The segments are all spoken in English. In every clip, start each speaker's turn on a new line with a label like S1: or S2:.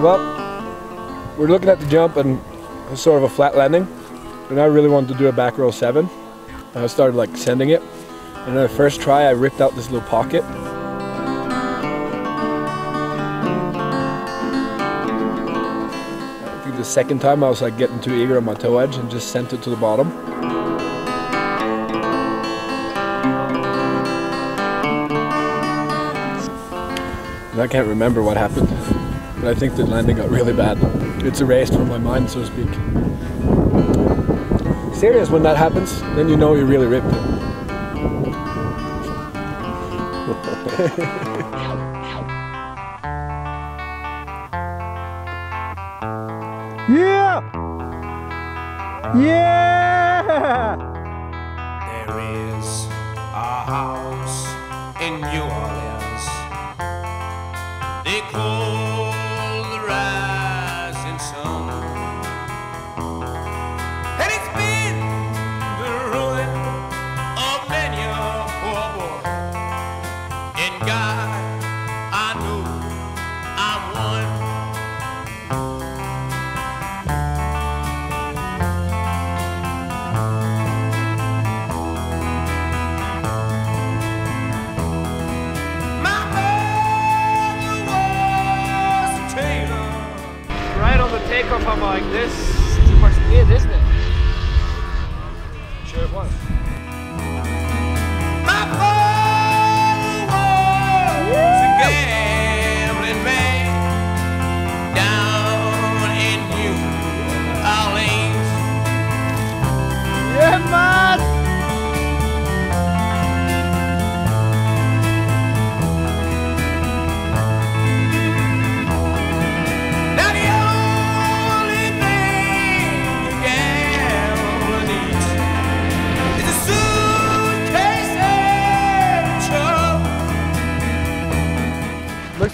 S1: Well, we're looking at the jump and it's sort of a flat landing. And I really wanted to do a back row seven. And I started like sending it. And on the first try, I ripped out this little pocket. I think the second time I was like getting too eager on my toe edge and just sent it to the bottom. And I can't remember what happened, but I think the landing got really bad. It's erased from my mind, so to speak. Serious when that happens, then you know you really ripped.
S2: Yeah! Yeah!
S3: There is a house in New Orleans. I I'm one.
S1: Right on the takeoff, I'm like, this is too much speed, isn't it? Sure it was.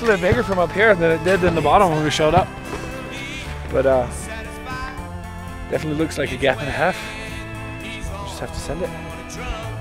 S1: A little bigger from up here than it did in the bottom when we showed up. But uh, definitely looks like a gap and a half. Just have to send it.